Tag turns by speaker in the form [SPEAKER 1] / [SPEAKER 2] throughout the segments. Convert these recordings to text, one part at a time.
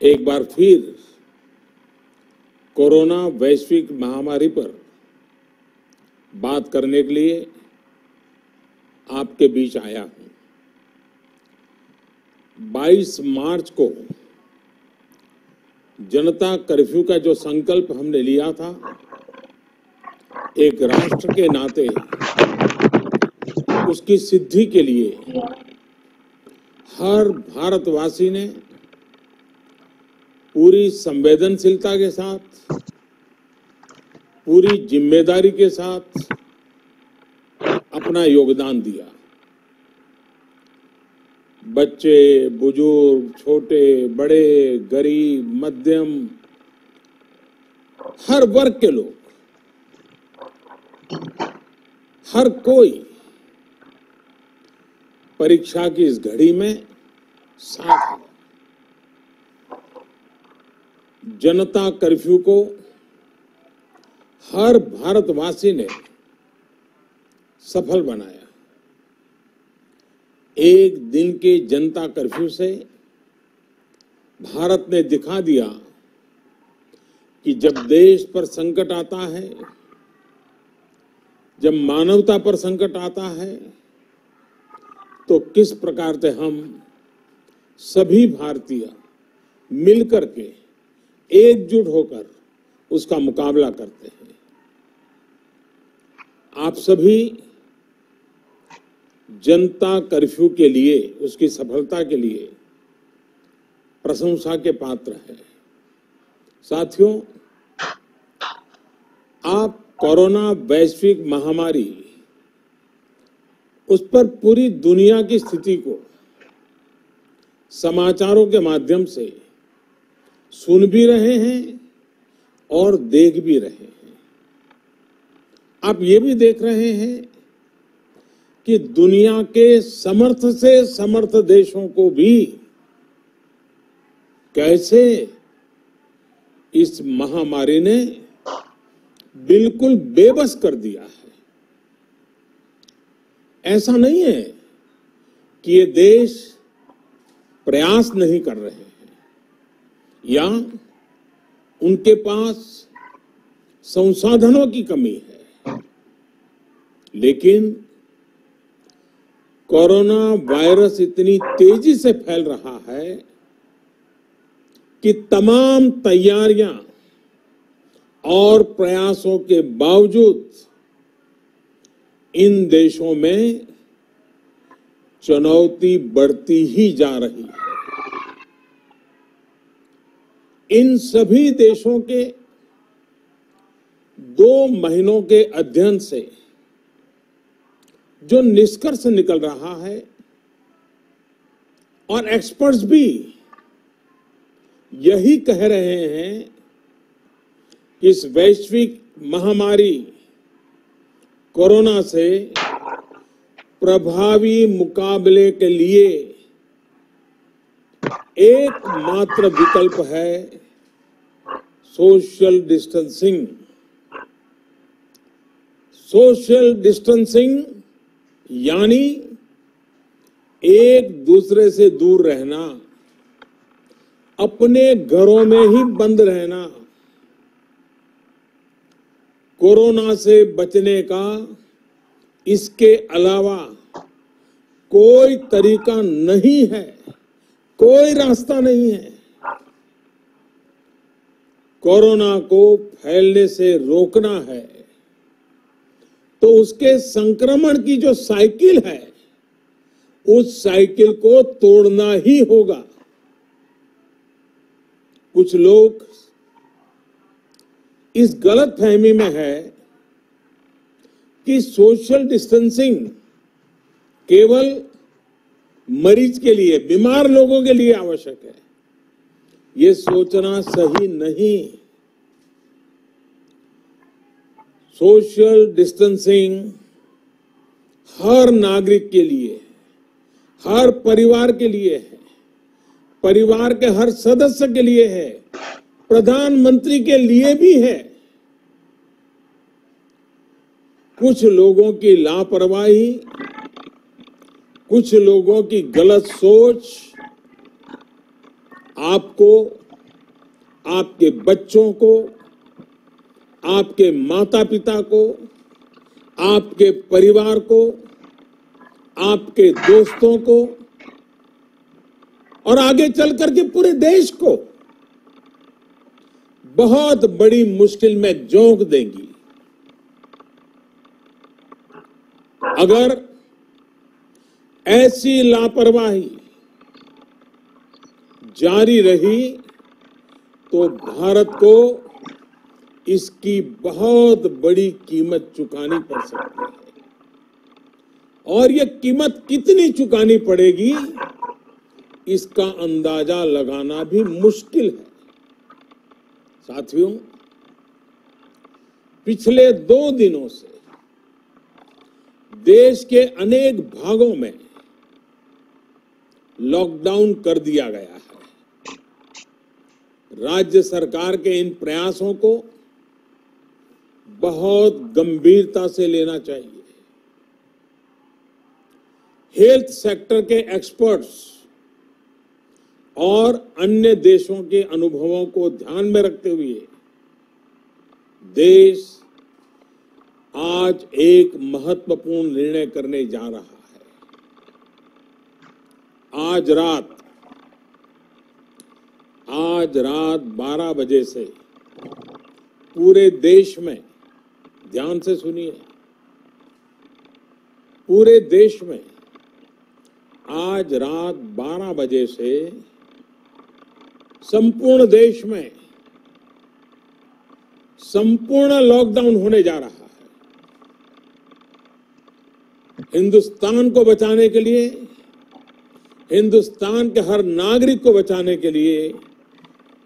[SPEAKER 1] एक बार फिर कोरोना वैश्विक महामारी पर बात करने के लिए आपके बीच आया हूँ। 22 मार्च को जनता कर्फ्यू का जो संकल्प हमने लिया था, एक राष्ट्र के नाते उसकी सिद्धि के लिए हर भारतवासी ने पूरी संवेदनशीलता के साथ, पूरी ज़िम्मेदारी के साथ अपना योगदान दिया। बच्चे, बुज़ुर्ग, छोटे, बड़े, गरीब, मध्यम, हर वर्ग के लोग, हर कोई परीक्षा की इस घड़ी में साथ है। जनता कर्फ्यू को हर भारतवासी ने सफल बनाया। एक दिन के जनता कर्फ्यू से भारत ने दिखा दिया कि जब देश पर संकट आता है, जब मानवता पर संकट आता है तो किस प्रकार से हम सभी भारतीय मिलकर के एकजुट होकर उसका मुकाबला करते हैं। आप सभी जनता कर्फ्यू के लिए, उसकी सफलता के लिए प्रशंसा के पात्र हैं। साथियों, आप कोरोना वैश्विक महामारी, उस पर पूरी दुनिया की स्थिति को समाचारों के माध्यम से सुन भी रहे हैं और देख भी रहे हैं। आप ये भी देख रहे हैं कि दुनिया के समर्थ से समर्थ देशों को भी कैसे इस महामारी ने बिल्कुल बेबस कर दिया है। ऐसा नहीं है कि ये देश प्रयास नहीं कर रहे या उनके पास संसाधनों की कमी है। लेकिन कोरोना वायरस इतनी तेज़ी से फैल रहा है कि तमाम तैयारियाँ और प्रयासों के बावजूद इन देशों में चुनौती बढ़ती ही जा रही है। इन सभी देशों के दो महीनों के अध्ययन से जो निष्कर्ष निकल रहा है और एक्सपर्ट्स भी यही कह रहे हैं कि इस वैश्विक महामारी कोरोना से प्रभावी मुकाबले के लिए एकमात्र विकल्प है सोशल डिस्टेंसिंग। सोशल डिस्टेंसिंग यानी एक दूसरे से दूर रहना, अपने घरों में ही बंद रहना, कोरोना से बचने का, इसके अलावा कोई तरीका नहीं है। कोई रास्ता नहीं है। कोरोना को फैलने से रोकना है। तो उसके संक्रमण की जो साइकिल है, उस साइकिल को तोड़ना ही होगा। कुछ लोग इस गलत फहमी में है कि सोशल डिस्टेंसिंग केवल मरीज़ के लिए, बीमार लोगों के लिए आवश्यक है। ये सोचना सही नहीं। सोशल डिस्टेंसिंग हर नागरिक के लिए, हर परिवार के लिए है। परिवार के हर सदस्य के लिए है। प्रधानमंत्री के लिए भी है। कुछ लोगों की लापरवाही कुछ लोगों की गलत सोच आपको, आपके बच्चों को, आपके माता पिता को, आपके परिवार को, आपके दोस्तों को और आगे चल करके पूरे देश को बहुत बड़ी मुश्किल में झोंक देंगी। अगर ऐसी लापरवाही जारी रही तो भारत को इसकी बहुत बड़ी कीमत चुकानी पड़ सकती है। और यह कीमत कितनी चुकानी पड़ेगी, इसका अंदाज़ा लगाना भी मुश्किल है। साथियों, पिछले दो दिनों से देश के अनेक भागों में लॉकडाउन कर दिया गया है। राज्य सरकार के इन प्रयासों को बहुत गंभीरता से लेना चाहिए। हेल्थ सेक्टर के एक्सपर्ट्स और अन्य देशों के अनुभवों को ध्यान में रखते हुए देश आज एक महत्वपूर्ण निर्णय करने जा रहा है। आज रात आज रात 12 बजे से पूरे देश में ध्यान से सुनिए। पूरे देश में आज रात 12 बजे से संपूर्ण देश में संपूर्ण लॉकडाउन होने जा रहा है। हिंदुस्तान को बचाने के लिए हिंदुस्तान के हर नागरिक को बचाने के लिए,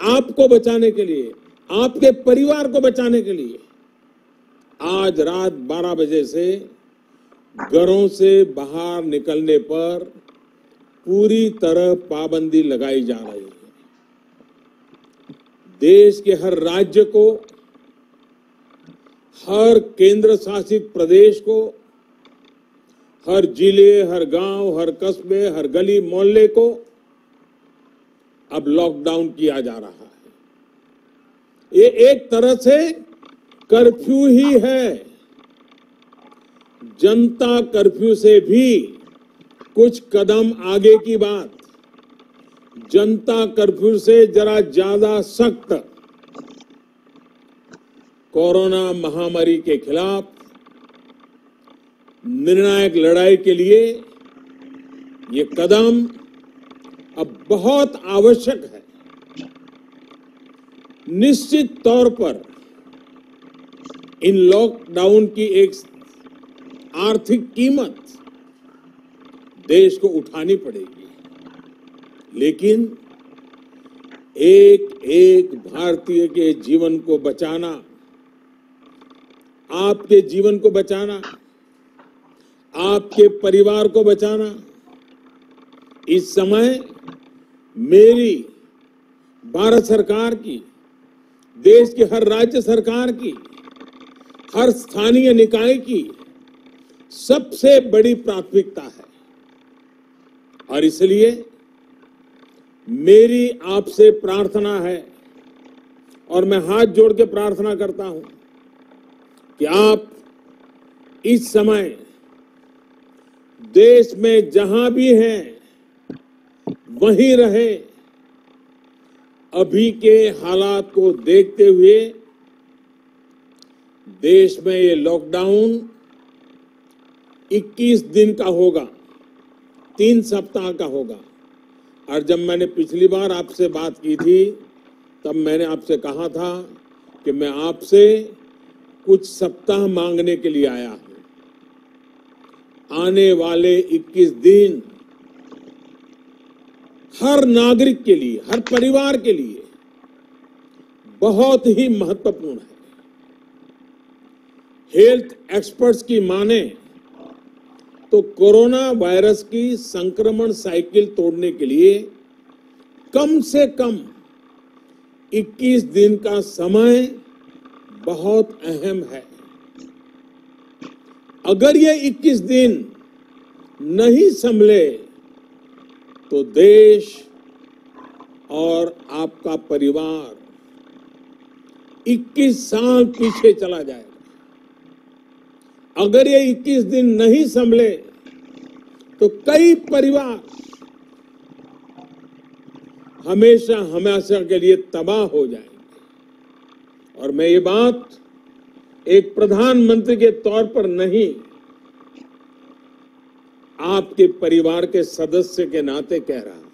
[SPEAKER 1] आपको बचाने के लिए, आपके परिवार को बचाने के लिए, आज रात 12 बजे से घरों से बाहर निकलने पर पूरी तरह पाबंदी लगाई जा रही है। देश के हर राज्य को, हर केंद्र शासित प्रदेश को हर ज़िले, हर गाँव, हर कस्बे, हर गली मोहल्ले को अब लॉकडाउन किया जा रहा है। ये एक तरह से कर्फ्यू ही है। जनता कर्फ्यू से भी कुछ कदम आगे की बात। जनता कर्फ्यू से जरा ज़्यादा सख्त। कोरोना महामारी के खिलाफ निर्णायक लड़ाई के लिए ये कदम अब बहुत आवश्यक है। निश्चित तौर पर इन लॉकडाउन की एक आर्थिक कीमत देश को उठानी पड़ेगी। लेकिन एक एक भारतीय के जीवन को बचाना, आपके जीवन को बचाना आपके परिवार को बचाना। इस समय मेरी भारत सरकार की, देश की हर राज्य सरकार की, हर स्थानीय निकाय की सबसे बड़ी प्राथमिकता है। और इसलिए मेरी आपसे प्रार्थना है और मैं हाथ जोड़ के प्रार्थना करता हूँ कि आप इस समय देश में जहाँ भी हैं, वहीं रहे। अभी के हालात को देखते हुए देश में ये लॉकडाउन 21 दिन का होगा, तीन सप्ताह का होगा। और जब मैंने पिछली बार आपसे बात की थी, तब मैंने आपसे कहा था कि मैं आपसे कुछ सप्ताह मांगने के लिए आया हूँ। आने वाले 21 दिन हर नागरिक के लिए, हर परिवार के लिए बहुत ही महत्वपूर्ण है। हेल्थ एक्सपर्ट्स की माने तो कोरोना वायरस की संक्रमण साइकिल तोड़ने के लिए कम से कम 21 दिन का समय बहुत अहम है। अगर ये 21 दिन नहीं संभले तो देश और आपका परिवार 21 साल पीछे चला जाएगा। अगर ये 21 दिन नहीं संभले तो कई परिवार हमेशा हमेशा के लिए तबाह हो जाएँगे। और मैं ये बात एक प्रधानमंत्री के तौर पर नहीं, आपके परिवार के सदस्य के नाते कह रहा हूँ।